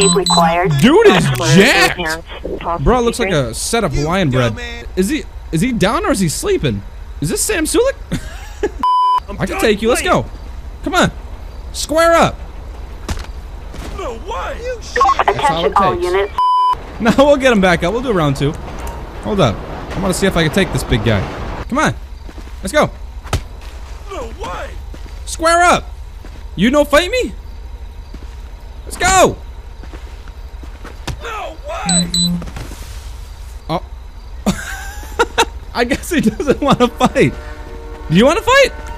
aid required. Dude is Where jacked. your hands, possibly Bro, it looks like a set of lion bread. Is he is he down or is he sleeping? Is this Sam Sulek? I can take you. Let's go. Come on. Square up. No way! You That's all it Attention all units. No, we'll get him back up. We'll do round two. Hold up. I want to see if I can take this big guy. Come on. Let's go. No way! Square up. You no fight me? Let's go. Oh. I guess he doesn't want to fight. Do you want to fight?